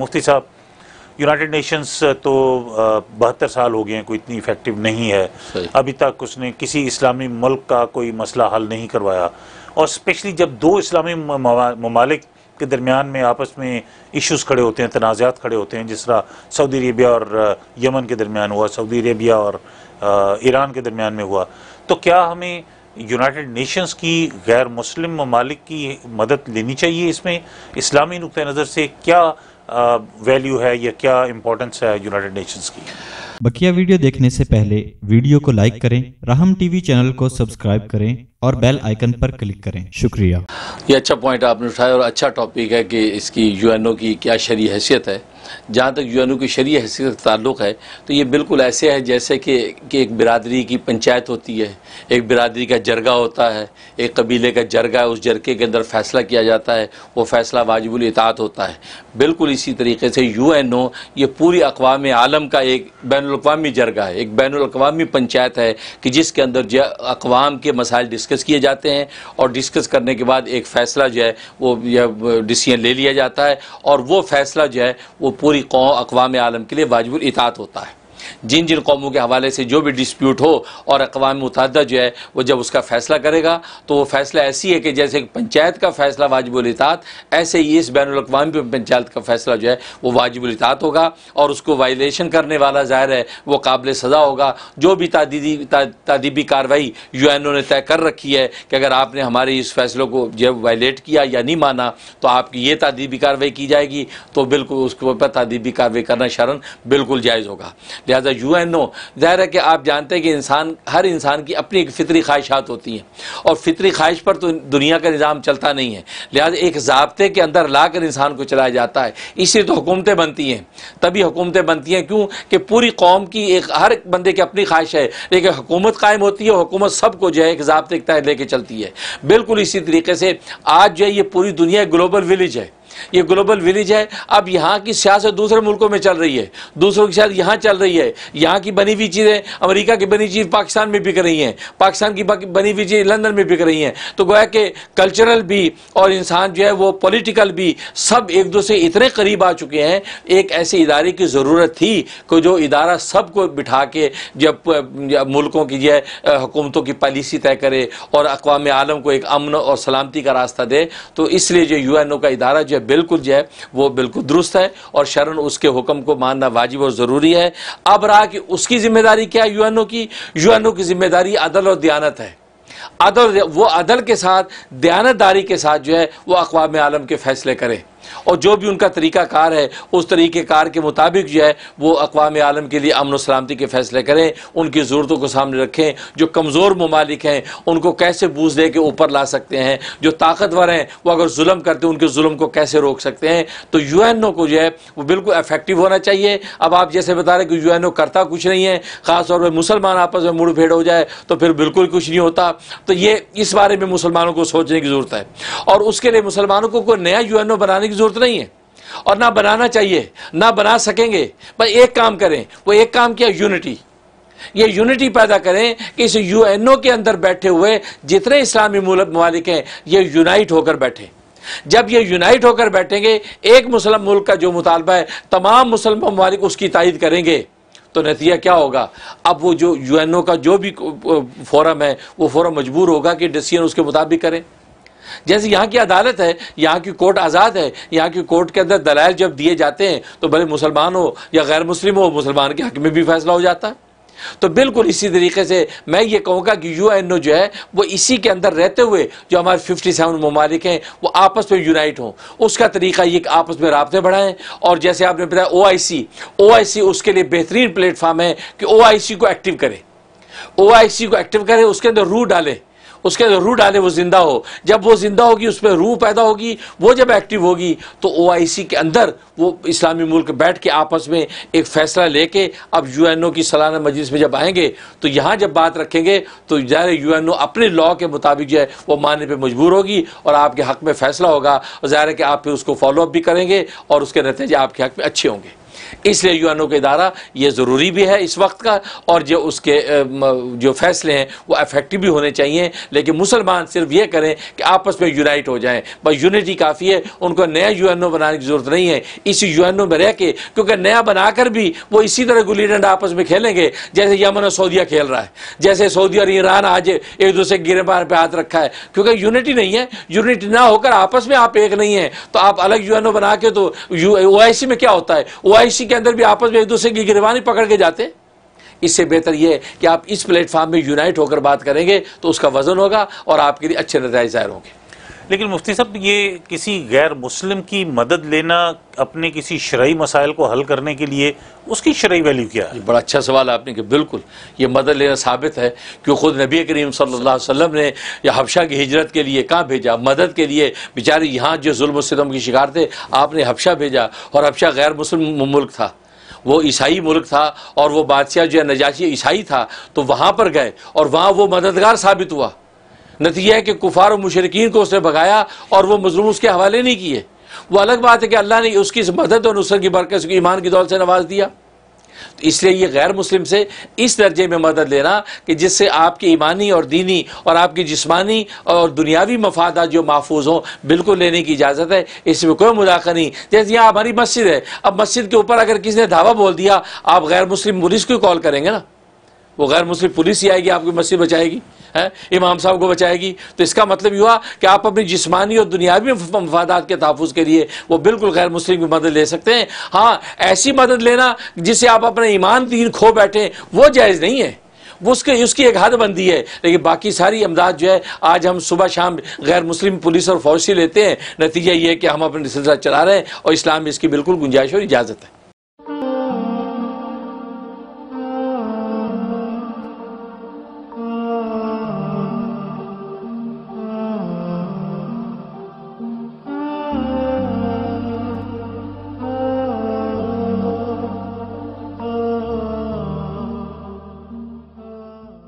مفتی صاحب United nations تو بہتر سال ہو گئے ہیں کوئی اتنی افیکٹو نہیں ہے۔ صحیح۔ ابھی تک اس نے کسی اسلامی ملک کا کوئی مسئلہ حل نہیں کروایا۔ اور اسپیشلی جب دو اسلامی مما- ممالک کے درمیان میں آپس میں ایشوز کھڑے ہوتے ہیں تنازعات کھڑے ہوتے ہیں جس طرح سعودی عربیہ اور یمن کے درمیان ہوا سعودی عربیہ اور ایران کے درمیان میں ہوا۔ تو کیا ہمیں یونائٹڈ نیشنز کی غیر مسلم ممالک کی مدد لینی چاہیے اس میں؟ اسلامی نقطہ نظر سے کیا ویلیو ہے یا کیا امپورٹنس ہے یونائٹڈ نیشنز کی؟ بکیا ویڈیو دیکھنے سے پہلے ویڈیو کو لائک کریں رحم ٹی وی چینل کو سبسکرائب کریں اور بیل آئیکن پر کلک کریں۔ شکریہ۔ یہ اچھا پوائنٹ آپ نے اٹھایا اور اچھا ٹاپک ہے کہ اس کی یو این او کی کیا شرعی حیثیت ہے۔ جہاں تک یو این او کی شرعی حیثیت کا تعلق ہے، تو یہ بالکل ایسے ہے جیسے کہ کہ ایک برادری کی پنچایت ہوتی ہے، ایک برادری کا جرگہ ہوتا ہے، ایک قبیلے کا جرگہ ہے، اس جرگے کے اندر فیصلہ کیا جاتا ہے، وہ فیصلہ واجب الاطاعت ہوتا ہے۔ بالکل اسی طریقے سے یو این او یہ پوری اقوام عالم کا ایک بین الاقوامی جرگہ ہے، ایک بین الاقوامی پنچایت ہے کہ جس کے اندر جو اقوام کے مسائل ڈسکس کیے جاتے ہیں اور ڈسکس کرنے کے بعد ایک فیصلہ جو ہے وہ ڈسیزن لے لیا جاتا ہے اور وہ فیصلہ جو ہے وہ پوری قوم اقوام عالم کے لیے واجب الاطاعت ہوتا ہے۔ جن جن قوموں کے حوالے سے جو بھی ڈسپیوٹ ہو اور اقوام متحدہ جو ہے وہ جب اس کا فیصلہ کرے گا، تو وہ فیصلہ ایسی ہے کہ جیسے پنچایت کا فیصلہ واجب الاطاعت، ایسے ہی اس بین الاقوامی پنچایت کا فیصلہ جو ہے وہ واجب الاطاعت ہوگا اور اس کو وائلیشن کرنے والا ظاہر ہے وہ قابل سزا ہوگا۔ جو بھی تعدیدی تعدیبی کارروائی یو این او نے طے کر رکھی ہے کہ اگر آپ نے ہمارے اس فیصلوں کو جب وائلیٹ کیا یا نہیں مانا، تو آپ کی یہ تعدیبی کارروائی کی جائے گی، تو بالکل اس کے اوپر تعدیبی کارروائی کرنا شرن بالکل جائز ہوگا۔ لہذا یو این او ظاہر ہے کہ آپ جانتے ہیں کہ انسان ہر انسان کی اپنی ایک فطری خواہشات ہوتی ہیں۔ اور فطری خواہش پر تو دنیا کا نظام چلتا نہیں ہے۔ لہذا ایک ضابطے کے اندر لا کر انسان کو چلایا جاتا ہے۔ اس لیے تو حکومتیں بنتی ہیں۔ تبھی حکومتیں بنتی ہیں۔ کیوں؟ کہ پوری قوم کی ایک ہر ایک بندے کی اپنی خواہش ہے۔ لیکن حکومت قائم ہوتی ہے اور حکومت سب کو جو ہے ایک ضابطے کے تحت لے کے چلتی ہے۔ بالکل اسی طریقے سے آج جو ہے یہ پوری دنیا گلوبل ولیج ہے۔ یہ گلوبل ولیج ہے، اب یہاں کی سیاست دوسرے ملکوں میں چل رہی ہے۔ دوسروں کی سیاست یہاں چل رہی ہے۔ یہاں کی بنی ہوئی چیزیں امریکہ کی بنی چیز پاکستان میں بک رہی ہیں۔ پاکستان کی بنی ہوئی چیز لندن میں بک رہی ہیں۔ تو گویا کہ کلچرل بھی اور انسان جو ہے وہ پولیٹیکل بھی سب ایک دوسرے اتنے قریب آ چکے ہیں۔ ایک ایسے ادارے کی ضرورت تھی کہ جو ادارہ سب کو بٹھا کے جب ملکوں کی جو ہے، حکومتوں کی پالیسی طے کرے اور اقوام عالم کو ایک امن اور سلامتی کا راستہ دے۔ تو اس لیے جو یو این او کا ادارہ جو ہے بالکل جو ہے وہ بالکل درست ہے اور شرن اس کے حکم کو ماننا واجب اور ضروری ہے۔ اب رہا کہ اس کی ذمہ داری کیا یو این او کی؟ یو این او کی ذمہ داری عدل اور دیانت ہے۔ عدل، وہ عدل کے ساتھ دیانت داری کے ساتھ جو ہے وہ اقوام عالم کے فیصلے کرے۔ اور جو بھی ان کا طریقہ کار ہے، اس طریقہ کار کے مطابق جو ہے، وہ اقوام عالم کے لیے امن و سلامتی کے فیصلے کریں، ان کی ضرورتوں کو سامنے رکھیں، جو کمزور ممالک ہیں، ان کو کیسے بوجھ دے کے اوپر لا سکتے ہیں، جو طاقتور ہیں، وہ اگر ظلم کرتے ہیں، ان کے ظلم کو کیسے روک سکتے ہیں؟ تو یو این او کو جو ہے، وہ بالکل افیکٹو ہونا چاہیے۔ اب آپ جیسے بتا رہے کہ یو این او کرتا کچھ نہیں ہے، خاص طور پہ مسلمان آپس میں مڑ پھیڑ ہو جائے، تو پھر بالکل کچھ نہیں ہوتا۔ تو یہ اس بارے میں مسلمانوں کو سوچنے کی ضرورت ہے۔ اور اس کے لیے مسلمانوں کو کوئی نیا یو این او بنانے کی کی ضرورت نہیں ہے۔ اور نہ بنانا چاہیے، نہ بنا سکیں گے۔ بس ایک کام کریں، وہ ایک کام کیا، یونٹی۔ یہ یونٹی پیدا کریں کہ اس یو این او کے اندر بیٹھے ہوئے جتنے اسلامی ممالک ہیں، یہ یونائٹ ہو کر بیٹھیں جب یہ یونائٹ ہو کر بیٹھیں گے، ایک مسلم ملک کا جو مطالبہ ہے، تمام مسلم ممالک اس کی تائید کریں گے۔ تو نتیجہ کیا ہوگا؟ اب وہ جو یو این او کا جو بھی فورم ہے، وہ فورم مجبور ہوگا کہ ڈسیزن اس کے مطابق کریں۔ جیسے یہاں کی عدالت ہے، یہاں کی کورٹ آزاد ہے، یہاں کی کورٹ کے اندر دلائل جب دیے جاتے ہیں تو بھلے مسلمان ہو یا غیر مسلم ہو، مسلمان کے حق میں بھی فیصلہ ہو جاتا ہے۔ تو بالکل اسی طریقے سے میں یہ کہوں گا کہ یو این او جو ہے، وہ اسی کے اندر رہتے ہوئے جو ہمارے ففٹی سیون ممالک ہیں، وہ آپس میں یونائٹ ہوں۔ اس کا طریقہ یہ کہ آپس میں رابطے بڑھائیں۔ اور جیسے آپ نے بتایا، او آئی سی۔ او آئی سی اس کے لیے بہترین پلیٹ فارم ہے کہ او آئی سی کو ایکٹیو کرے۔ او آئی سی کو ایکٹیو کرے، اس کے اندر روح ڈالے۔ اس کے روح ڈالے وہ زندہ ہو۔ جب وہ زندہ ہوگی، اس پہ روح پیدا ہوگی، وہ جب ایکٹیو ہوگی، تو او آئی سی کے اندر وہ اسلامی ملک بیٹھ کے آپس میں ایک فیصلہ لے کے اب یو این او کی سالانہ مجلس میں جب آئیں گے، تو یہاں جب بات رکھیں گے، تو ظاہر یو این او اپنے لاء کے مطابق جو ہے وہ ماننے پہ مجبور ہوگی اور آپ کے حق میں فیصلہ ہوگا۔ اور ظاہر ہے کہ آپ پھر اس کو فالو اپ بھی کریں گے اور اس کے نتیجے آپ کے حق میں اچھے ہوں گے۔ اس لیے یو این او کا ادارہ یہ ضروری بھی ہے اس وقت کا اور جو اس کے جو فیصلے ہیں وہ افیکٹو بھی ہونے چاہیے۔ لیکن مسلمان صرف یہ کریں کہ آپس میں یونائٹ ہو جائیں۔ بس یونٹی کافی ہے، ان کو نیا یو این او بنانے کی ضرورت نہیں ہے۔ اسی یو این او میں رہ کے، کیونکہ نیا بنا کر بھی وہ اسی طرح گلی ڈنڈا آپس میں کھیلیں گے۔ جیسے یمن اور سعودیہ کھیل رہا ہے، جیسے سعودی اور ایران آج ایک دوسرے کے گرے بار پہ ہاتھ رکھا ہے۔ کیونکہ یونٹی نہیں ہے یونٹی نہ ہو کر آپس میں آپ ایک نہیں ہیں۔ تو آپ الگ یو این او بنا کے تو او آئی سی میں کیا ہوتا ہے؟ او آئی سی کے اندر بھی آپس میں ایک دوسرے کی گروانی پکڑ کے جاتے اس سے بہتر یہ ہے کہ آپ اس پلیٹ فارم میں یونائٹ ہو کر بات کریں گے تو اس کا وزن ہوگا اور آپ کے لیے اچھے نتائج ظاہر ہوں گے لیکن مفتی صاحب، یہ کسی غیر مسلم کی مدد لینا اپنے کسی شرعی مسائل کو حل کرنے کے لیے اس کی شرعی ویلیو کیا ہے؟ بڑا اچھا سوال ہے آپ نے کہ بالکل یہ مدد لینا ثابت ہے کہ خود نبی کریم صلی اللہ علیہ وسلم نے یا حبشہ کی ہجرت کے لیے کہاں بھیجا؟ مدد کے لیے۔ بیچارے، یہاں جو ظلم و ستم کی شکار تھے، آپ نے حبشہ بھیجا اور حبشہ غیر مسلم ملک تھا۔ وہ عیسائی ملک تھا اور وہ بادشاہ جو ہے نجاشی عیسائی تھا، تو وہاں پر گئے اور وہاں وہ مددگار ثابت ہوا۔ نتیجہ ہے کہ کفار و مشرقین کو اس نے بگایا اور وہ مظلوم اس کے حوالے نہیں کیے۔ وہ الگ بات ہے کہ اللہ نے اس کی مدد اور نصرت کی برکت کی ایمان کی دول سے نواز دیا۔ تو اس لیے یہ غیر مسلم سے اس درجے میں مدد لینا کہ جس سے آپ کی ایمانی اور دینی اور آپ کی جسمانی اور دنیاوی مفادات جو محفوظ ہوں، بالکل لینے کی اجازت ہے۔ اس میں کوئی مداخلہ نہیں۔ جیسے یہاں ہماری مسجد ہے۔ اب مسجد کے اوپر اگر کسی نے دھاوا بول دیا، آپ غیر مسلم پولیس کو کال کریں گے نا؟ وہ غیر مسلم پولیس ہی آئے گی، آپ کی مسجد بچائے گی۔ امام صاحب کو بچائے گی۔ تو اس کا مطلب یہ ہوا کہ آپ اپنی جسمانی اور دنیاوی مفادات کے تحفظ کے لیے وہ بالکل غیر مسلم کی مدد لے سکتے ہیں۔ ہاں ایسی مدد لینا جس سے آپ اپنے ایمان دین کھو بیٹھیں وہ جائز نہیں ہے۔ وہ اس کے، اس کی ایک حد بندی ہے۔ لیکن باقی ساری امداد جو ہے، آج ہم صبح شام غیر مسلم پولیس اور فوج سے لیتے ہیں۔ نتیجہ یہ ہے کہ ہم اپنے سلسلہ چلا رہے ہیں اور اسلام میں اس کی بالکل گنجائش اور اجازت ہے۔